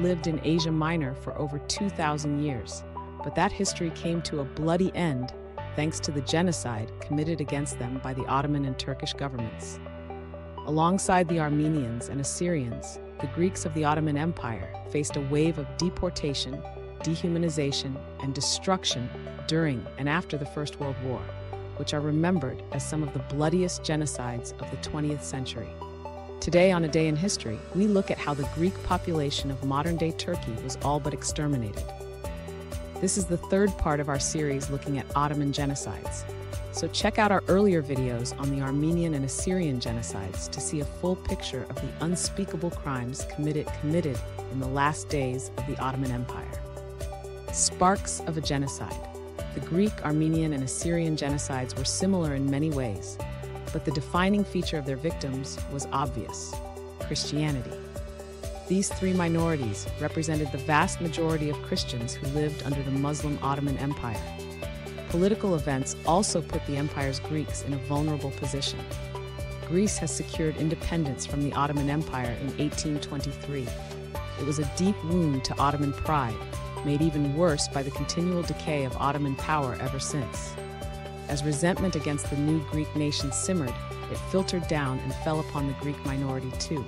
lived in Asia Minor for over 2,000 years, but that history came to a bloody end thanks to the genocide committed against them by the Ottoman and Turkish governments. Alongside the Armenians and Assyrians, the Greeks of the Ottoman Empire faced a wave of deportation, dehumanization, and destruction during and after the First World War, which are remembered as some of the bloodiest genocides of the 20th century. Today, on A Day in History, we look at how the Greek population of modern day Turkey was all but exterminated. This is the third part of our series looking at Ottoman genocides. So check out our earlier videos on the Armenian and Assyrian genocides to see a full picture of the unspeakable crimes committed committed in the last days of the Ottoman Empire. Sparks of a genocide. The Greek, Armenian, and Assyrian genocides were similar in many ways, but the defining feature of their victims was obvious Christianity. These three minorities represented the vast majority of Christians who lived under the Muslim Ottoman Empire. Political events also put the empire's Greeks in a vulnerable position. Greece has secured independence from the Ottoman Empire in 1823. It was a deep wound to Ottoman pride, made even worse by the continual decay of Ottoman power ever since. As resentment against the new Greek nation simmered, it filtered down and fell upon the Greek minority too.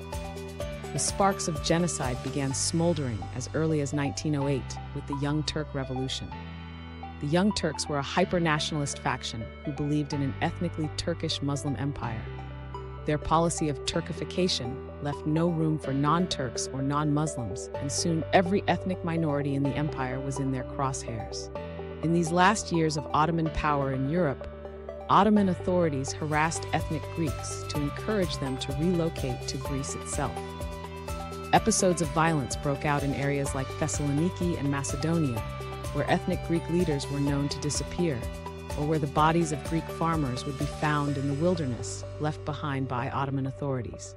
The sparks of genocide began smoldering as early as 1908 with the Young Turk Revolution. The Young Turks were a hyper nationalist faction who believed in an ethnically Turkish Muslim empire. Their policy of Turkification left no room for non Turks or non Muslims, and soon every ethnic minority in the empire was in their crosshairs. In these last years of Ottoman power in Europe, Ottoman authorities harassed ethnic Greeks to encourage them to relocate to Greece itself. Episodes of violence broke out in areas like Thessaloniki and Macedonia, where ethnic Greek leaders were known to disappear, or where the bodies of Greek farmers would be found in the wilderness left behind by Ottoman authorities.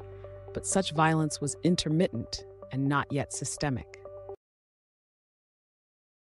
But such violence was intermittent and not yet systemic.